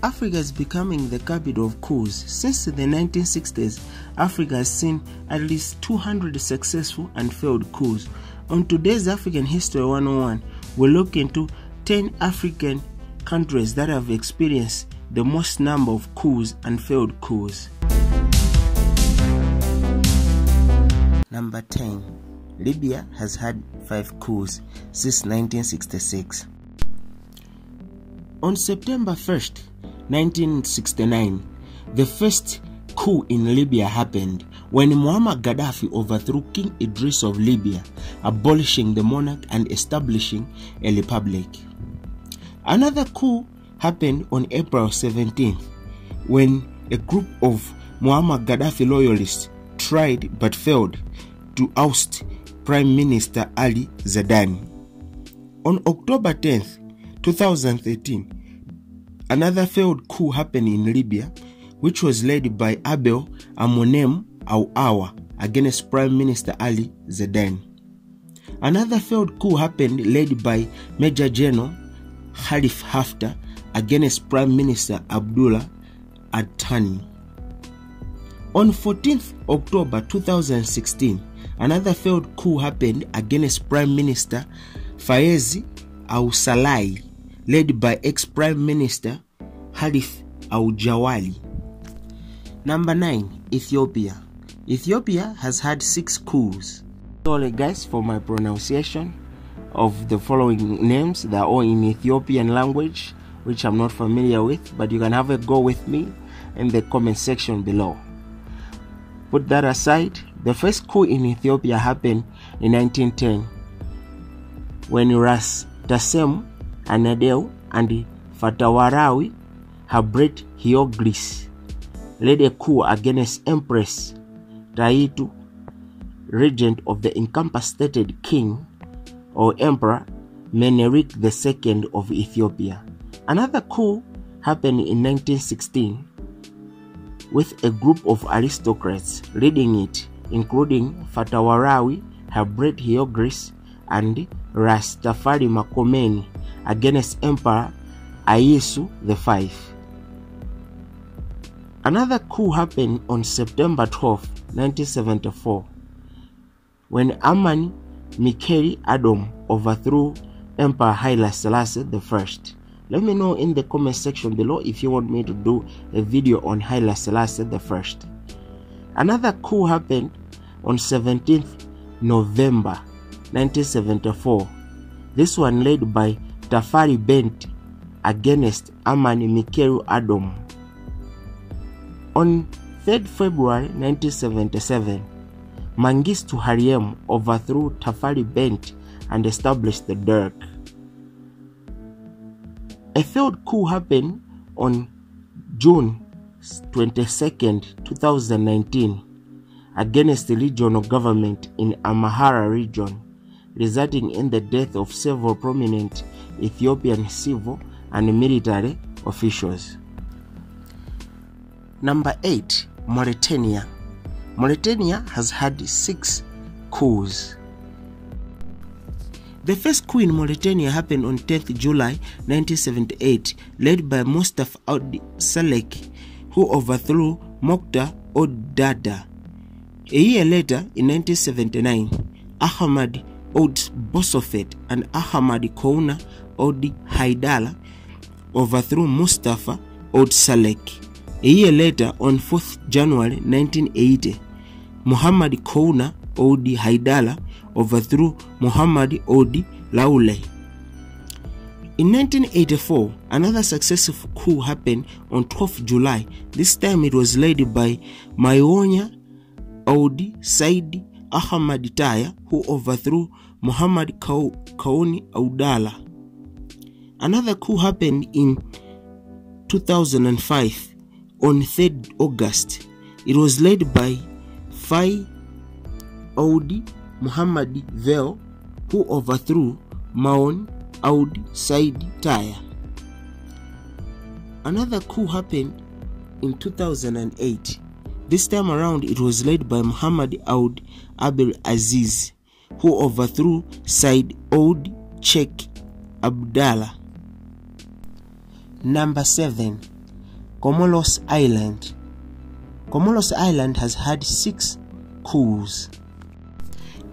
Africa is becoming the capital of coups. Since the 1960s, Africa has seen at least 200 successful and failed coups. On today's African History 101, we look into 10 African countries that have experienced the most number of coups and failed coups. Number 10. Libya has had 5 coups since 1966. On September 1st, 1969, the first coup in Libya happened when Muammar Gaddafi overthrew King Idris of Libya, abolishing the monarch and establishing a republic. Another coup happened on April 17th when a group of Muammar Gaddafi loyalists tried but failed to oust Prime Minister Ali zadani On October 10th, 2013, another failed coup happened in Libya, which was led by Abel Amonem Awawa against Prime Minister Ali Zidane. Another failed coup happened led by Major General Khalif Haftar against Prime Minister Abdullah Atani. On 14th October 2016, another failed coup happened against Prime Minister faezi Al-Salai, led by ex-Prime Minister Khalif Al-Jawali. Number 9. Ethiopia. Ethiopia has had 6 coups. Sorry guys for my pronunciation of the following names. They are all in Ethiopian language, which I'm not familiar with, but you can have a go with me in the comment section below. Put that aside, the first coup in Ethiopia happened in 1910 when Ras Tasem Anadeu and Fatawarawi Habret Hioglis led a against Empress Taitu, regent of the incapacitated king or emperor Menelik II of Ethiopia. Another coup happened in 1916 with a group of aristocrats leading it, including Fatawarawi, Habret Hiogris, and Rastafari Makomeni against Emperor Ayesu V. Another coup happened on September 12, 1974, when Amani Mikeli Adam overthrew Emperor Haile Selassie I. Let me know in the comment section below if you want me to do a video on Haile Selassie I. Another coup happened on 17th November 1974. This one led by Tafari Bent against Amani Mikelu Adam. On 3rd February 1977, Mengistu Hailem overthrew Tafari Bent and established the Derg. A failed coup happened on June 22, 2019, against the regional government in Amhara region, resulting in the death of several prominent Ethiopian civil and military officials. Number 8. Mauritania. Mauritania has had six coups. The first coup in Mauritania happened on 10th July 1978, led by Mustafa Ould Salek, who overthrew Mokhtar Ould Daddah. A year later, in 1979, Ahmad Ould Bosofet and Ahmad Kouna Ould Haidala overthrew Mustafa od Salek. A year later, on 4th January 1980, Muhammad Kouna odi Haidala overthrew Muhammad od Laulay. In 1984, another successful coup happened on 12th July. This time it was led by Maionya Audi Said Ahmad Taya, who overthrew Muhammad Kauni Audala. Another coup happened in 2005 on 3rd August. It was led by Fai Audi Muhammad Vell, who overthrew Maon Aud Said Taya. Another coup happened in 2008. This time around, it was led by Muhammad Aud Abel Aziz, who overthrew Said Oud Sheikh Abdallah. Number 7. Comoros Island. Comoros Island has had six coups.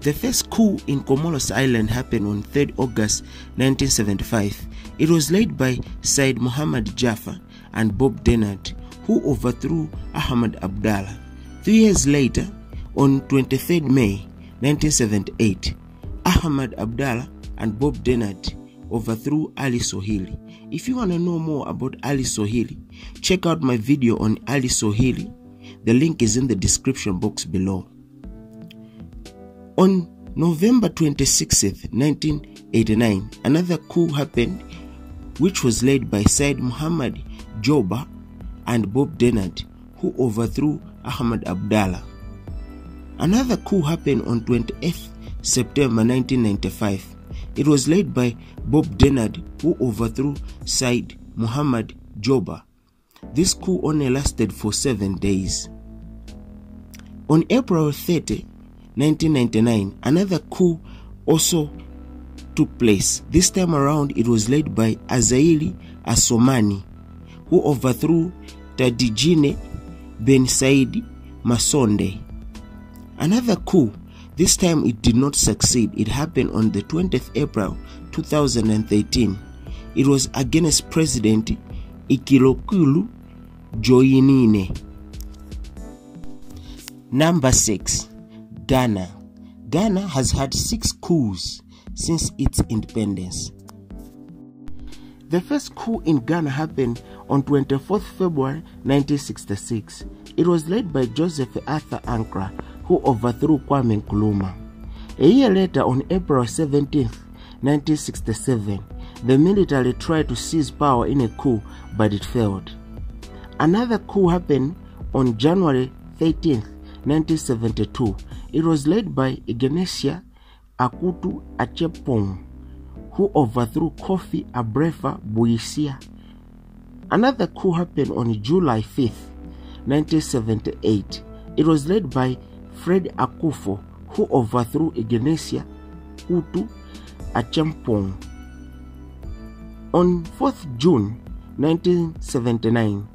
The first coup in Comoros Island happened on 3rd August 1975. It was led by Said Muhammad Jaffa and Bob Denard, who overthrew Ahmad Abdallah. Three years later, on 23rd May 1978, Ahmad Abdallah and Bob Denard overthrew Ali Sohili. If you want to know more about Ali Sohili, check out my video on Ali Sohili. The link is in the description box below. On November 26, 1989, another coup happened which was led by Said Muhammad Joba and Bob Denard, who overthrew Ahmad Abdallah. Another coup happened on 28th September 1995. It was led by Bob Denard, who overthrew Said Muhammad Joba. This coup only lasted for seven days. On April 30, 1999, another coup also took place. This time around, it was led by Azaili Asomani, who overthrew Tadijine Ben Said Masonde. Another coup, this time it did not succeed. It happened on the 20th April 2013. It was against President Ikilokulu Joyinine. Number 6. Ghana. Ghana has had six coups since its independence. The first coup in Ghana happened on 24th February 1966. It was led by Joseph Arthur Ankrah, who overthrew Kwame Nkrumah. A year later, on April 17, 1967, the military tried to seize power in a coup, but it failed. Another coup happened on January 13, 1972. It was led by Ignatia Akutu Achepong, who overthrew Kofi Abrefa Busia. Another coup happened on July 5, 1978. It was led by Fred Akufo, who overthrew Ignatia Utu Achempong. On 4th June 1979,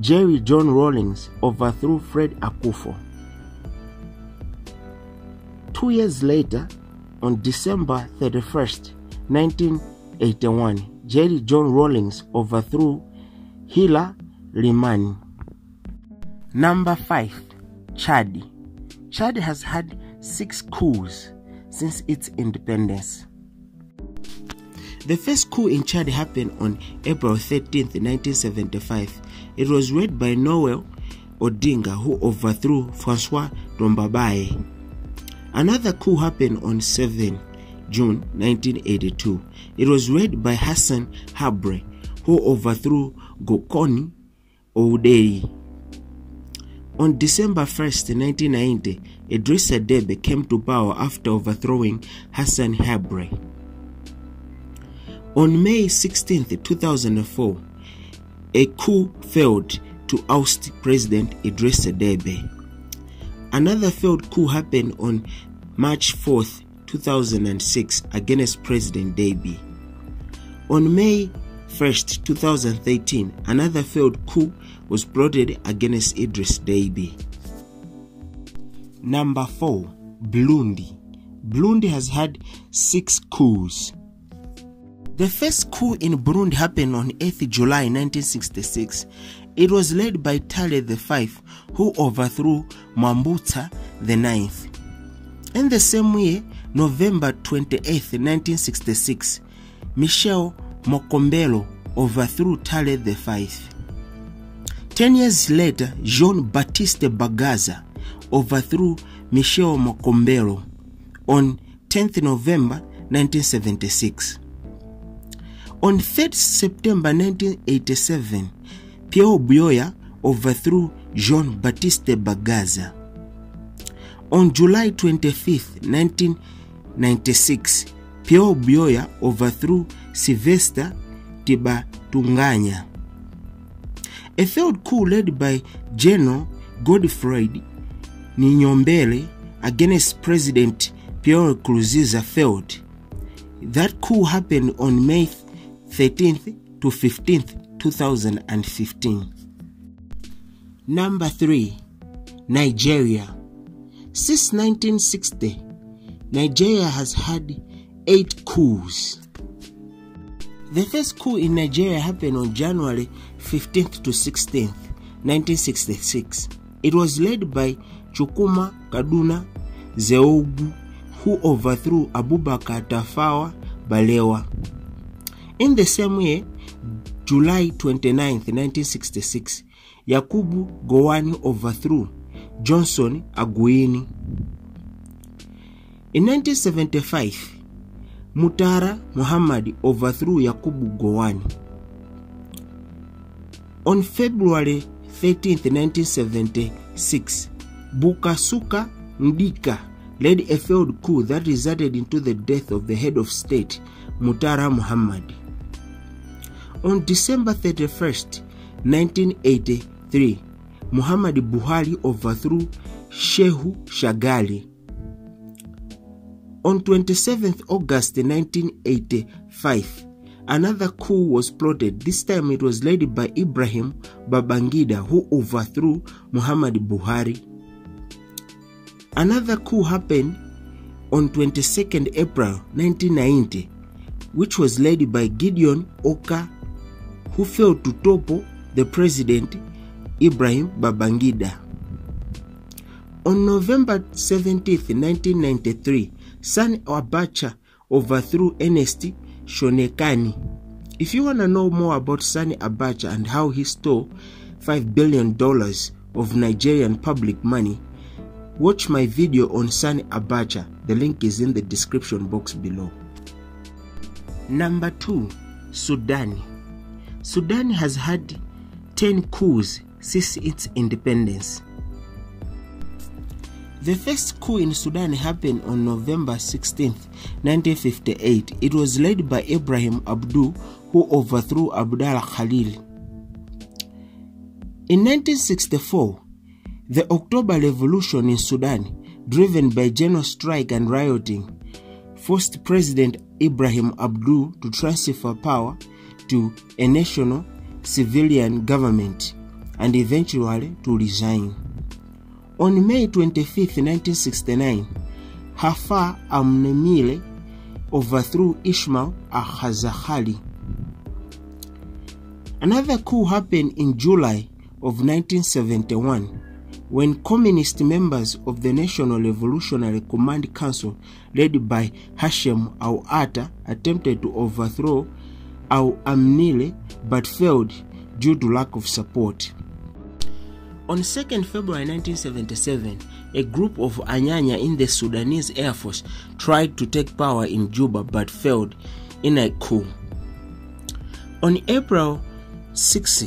Jerry John Rawlings overthrew Fred Akufo. Two years later, on December 31st, 1981, Jerry John Rawlings overthrew Hila Limani. Number 5. Chad. Chad has had six coups since its independence. The first coup in Chad happened on April 13, 1975. It was led by Noel Odinga, who overthrew Francois Dombabaye. Another coup happened on 7 June 1982. It was led by Hassan Habre, who overthrew Goukouni Oueddei. On December 1st, 1990, Idrissa Deby came to power after overthrowing Hassan Habre. On May 16, 2004, a coup failed to oust President Idrissa Deby. Another failed coup happened on March 4, 2006, against President Deby. On May 1st, 2013, another failed coup was plotted against Idris Deby. Number 4. Burundi. Burundi has had six coups. The first coup in Burundi happened on 8th July 1966. It was led by Tale V, who overthrew Mwambutsa IX. In the same year, November 28, 1966, Michel Mokombelo overthrew Tale V. Ten years later, Jean Baptiste Bagaza overthrew Michel Mokombelo on 10th November 1976. On 3rd September 1987, Pierre Buyoya overthrew Jean Baptiste Bagaza. On July 25, 1996, Pierre Buyoya overthrew Sylvester Tibatunganya. A third coup led by General Godfrey Ninyombele against President Pierre cruziza failed. That coup happened on May 13th to 15th, 2015. Number 3. Nigeria. Since 1960, Nigeria has had 8 coups. The first coup in Nigeria happened on January 15th to 16th, 1966. It was led by Chukuma Kaduna Zeugu, who overthrew Abubakar Tafawa Balewa. In the same year, July 29, 1966, Yakubu Gowani overthrew Johnson Aguini. In 1975, Mutara Muhammad overthrew Yakubu Gowani. On February 13, 1976, Bukasuka Ndika led a failed coup that resulted into the death of the head of state, Mutara Muhammad. On December 31st, 1983, Muhammad Buhari overthrew Shehu Shagali. On 27th August 1985, another coup was plotted. This time it was led by Ibrahim Babangida, who overthrew Muhammad Buhari. Another coup happened on 22nd April 1990, which was led by Gideon Oka, who failed to topple the president Ibrahim Babangida. On November 17, 1993, Sani Abacha overthrew Ernest Shonekani. If you want to know more about Sani Abacha and how he stole $5 billion of Nigerian public money, watch my video on Sani Abacha. The link is in the description box below. Number 2. Sudan. Sudan has had 10 coups since its independence. The first coup in Sudan happened on November 16, 1958. It was led by Ibrahim Abdu, who overthrew Abdallah Khalil. In 1964, the October Revolution in Sudan, driven by general strike and rioting, forced President Ibrahim Abdu to transfer power to a national civilian government and eventually to resign. On May 25, 1969, Hafa Amnemile overthrew Ishmael Ahazahali. Another coup happened in July of 1971 when communist members of the National Revolutionary Command Council, led by Hashem Al-Atta, attempted to overthrow Au Amnile but failed due to lack of support. On 2nd February 1977, a group of Anyanya in the Sudanese Air Force tried to take power in Juba but failed in a coup. On April 6,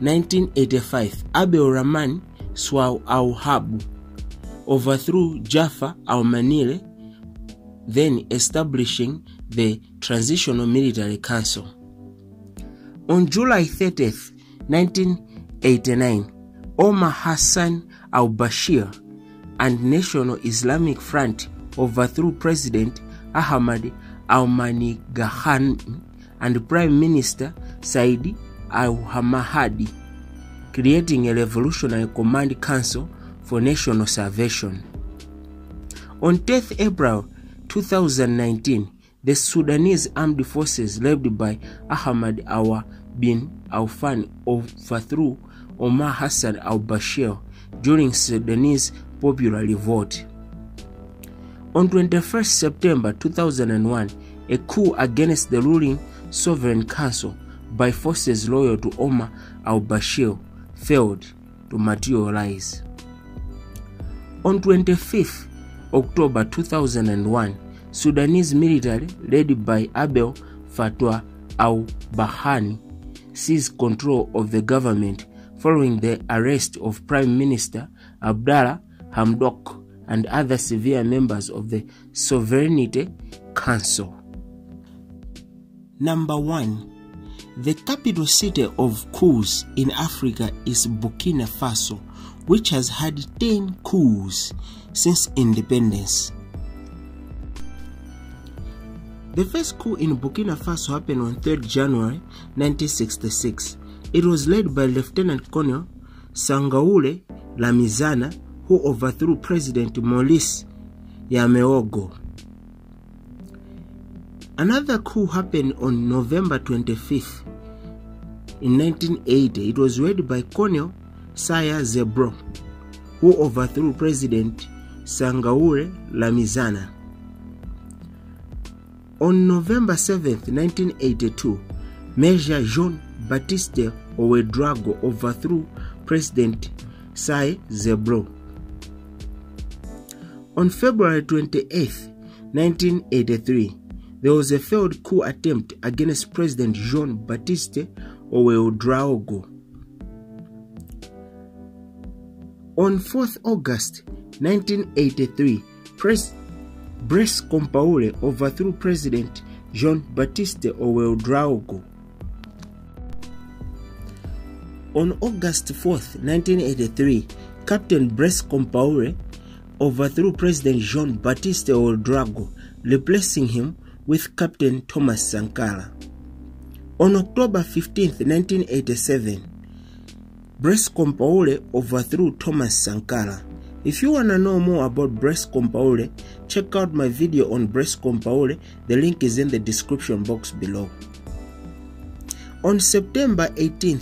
1985, Abel Rahman Swau Habu overthrew Jaffa al-Manile, then establishing the Transitional Military Council. On July 30, 1989, Omar Hassan al-Bashir and National Islamic Front overthrew President Ahmad al-Manigahani and Prime Minister Saidi al-Hamahadi, creating a revolutionary command council for national salvation. On 10th April 2019, the Sudanese armed forces led by Ahmad Awa bin Aufan overthrew Omar Hassan al-Bashir during Sudanese popular revolt. On 21 September 2001, a coup against the ruling Sovereign Council by forces loyal to Omar al-Bashir failed to materialize. On 25 October 2001, Sudanese military led by Abel Fattah al-Bahani seized control of the government following the arrest of Prime Minister Abdallah Hamdok and other severe members of the Sovereignty Council. Number 1. The capital city of coups in Africa is Burkina Faso, which has had 10 coups since independence. The first coup in Burkina Faso happened on 3rd January 1966 It was led by Lieutenant Colonel Sangaule Lamizana, who overthrew President Maurice Yameogo. Another coup happened on November 25th in 1980. It was led by Colonel Saya Zebro, who overthrew President Sangaure Lamizana. On November 7, 1982, Major Jean Baptiste Ouedraogo overthrew President Sai Zebro. On February 28, 1983, there was a failed coup attempt against President Jean Baptiste Ouedraogo. On 4th August 1983, Pres- Blaise Compaoré overthrew President Jean Baptiste Ouedraogo. On August 4th, 1983, Captain Blaise Compaoré overthrew President Jean Baptiste Ouedraogo, replacing him with Captain Thomas Sankara. On October 15, 1987, Blaise Compaoré overthrew Thomas Sankara. If you want to know more about Blaise Compaoré, check out my video on Blaise Compaoré. The link is in the description box below. On September 18,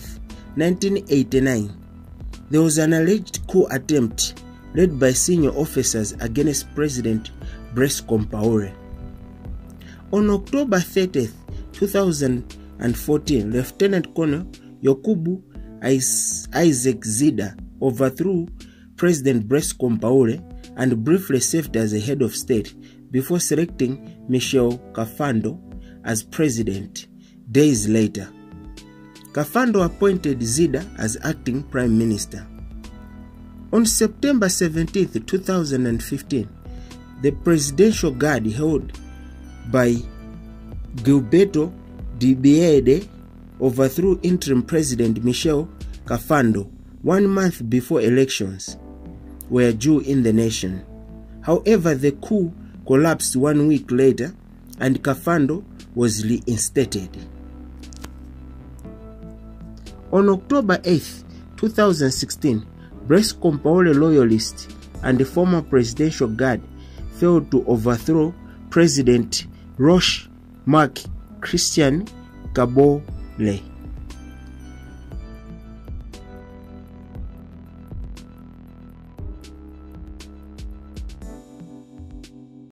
1989, there was an alleged coup attempt led by senior officers against President Blaise Compaoré. On October 30, 2014, Lieutenant Colonel Yokubu Isaac Zida overthrew President Blaise Compaoré and briefly served as a head of state before selecting Michel Kafando as president days later. Kafando appointed Zida as acting prime minister. On September 17, 2015, the presidential guard held by Gilberto Dibiede overthrew interim president Michel Kafando one month before elections were due in the nation. However, the coup collapsed one week later and Kafando was reinstated. On October 8, 2016, Blaise Compaoré loyalists and the former presidential guard failed to overthrow President Roch Marc Christian Kabore